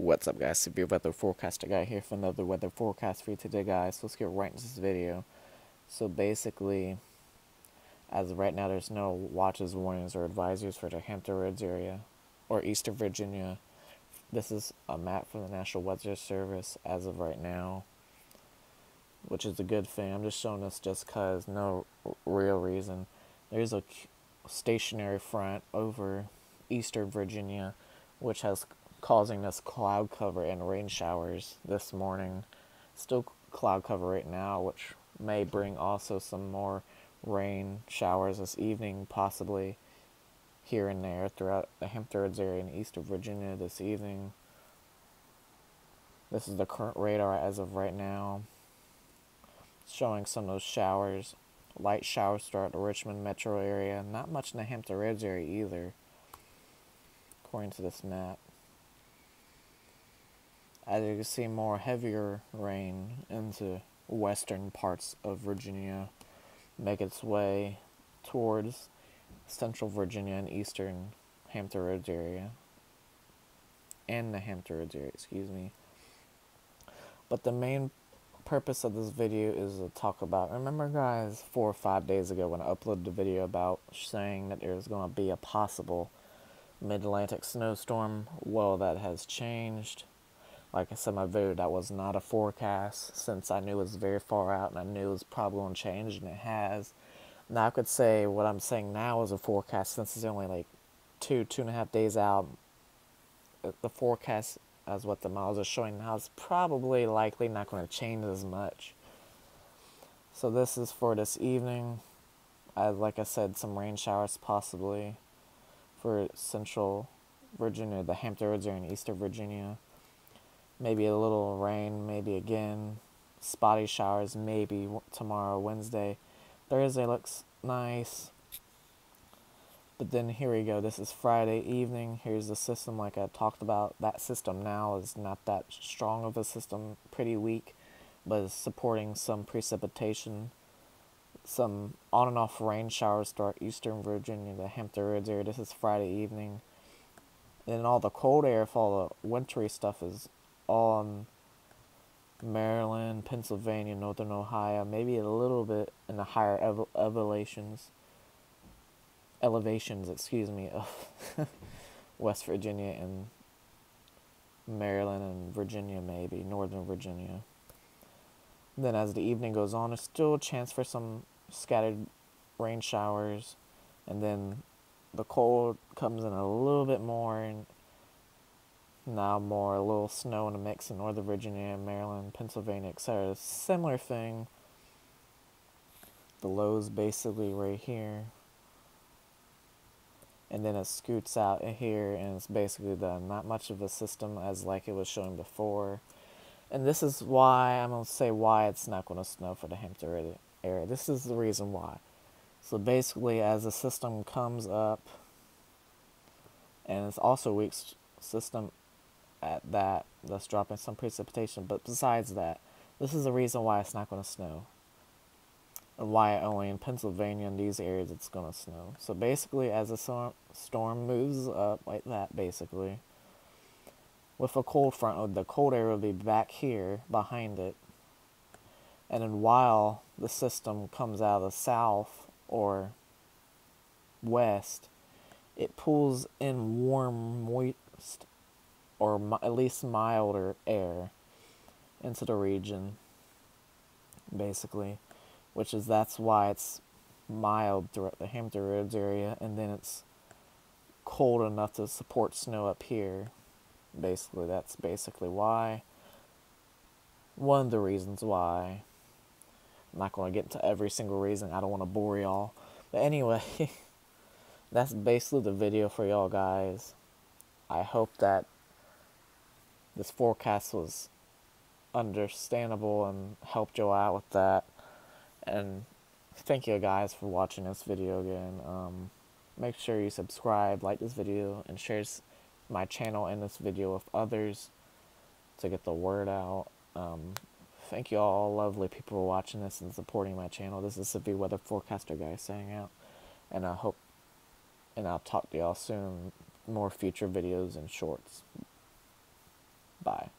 What's up guys, Severe Weather Forecaster Guy here for another weather forecast for you today guys. So let's get right into this video. So basically, as of right now there's no watches, warnings, or advisories for the Hampton Roads area or Eastern Virginia. This is a map from the National Weather Service as of right now. Which is a good thing. I'm just showing this just cause no real reason. There's a stationary front over Eastern Virginia which has causing this cloud cover and rain showers this morning. Still cloud cover right now, which may bring also some more rain showers this evening, possibly here and there throughout the Hamptons area and east of Virginia this evening. This is the current radar as of right now, showing some of those showers. Light showers throughout the Richmond metro area. Not much in the Hampton Roads area either, according to this map. As you can see, more heavier rain into western parts of Virginia make its way towards central Virginia and eastern Hampton Roads area. And the Hampton Roads area, excuse me. But the main purpose of this video is to talk about remember guys four or five days ago when I uploaded the video about saying that there's going to be a possible mid-Atlantic snowstorm well that has changed like I said, my video that was not a forecast since I knew it was very far out and I knew it was probably going to change and it has. Now I could say what I'm saying now is a forecast since it's only like two, two and a half days out. Uh, the forecast as what the models are showing now is probably likely not going to change as much. So this is for this evening. As like I said, some rain showers possibly for central Virginia, the Hampton Roads in eastern Virginia maybe a little rain, maybe again, spotty showers, maybe tomorrow, Wednesday. Thursday looks nice. But then here we go. This is Friday evening. Here's the system, like I talked about. That system now is not that strong of a system, pretty weak, but is supporting some precipitation, some on and off rain showers throughout eastern Virginia, the Hampton Roads area. This is Friday evening. And all the cold air, all the wintry stuff is on Maryland, Pennsylvania, Northern Ohio, maybe a little bit in the higher ev- elevations, elevations, excuse me, of West Virginia and Maryland and Virginia, maybe Northern Virginia. Then, as the evening goes on, there's still a chance for some scattered rain showers, and then the cold comes in a little bit more and now more a little snow in a mix in Northern Virginia, Maryland, Pennsylvania, etc. Similar thing. The low's basically right here. And then it scoots out here and it's basically the not much of a system as like it was showing before. And this is why I'm gonna say why it's not gonna snow for the Hampton area. This is the reason why. So basically as the system comes up and it's also weak system at that, thus dropping some precipitation. But besides that, this is the reason why it's not going to snow. And why only in Pennsylvania and these areas it's going to snow. So basically, as the storm moves up like that, basically, with a cold front, uh, the cold air will be back here behind it. And then while the system comes out of the south or west, it pulls in warm, moist or mi- at least milder air into the region, basically, which is that's why it's mild throughout the Hampton Roads area, and then it's cold enough to support snow up here. Basically, that's basically why. One of the reasons why. I'm not going to get into every single reason. I don't want to bore y'all. But anyway, that's basically the video for y'all guys. I hope that this forecast was understandable and helped Joe out with that. And thank you guys for watching this video again. Um, make sure you subscribe, like this video, and share my channel and this video with others to get the word out. Um, thank you all lovely people for watching this and supporting my channel. This is Severe Weather Forecaster guy saying out. And I hope, and I'll talk to y'all soon. More future videos and shorts. Bye.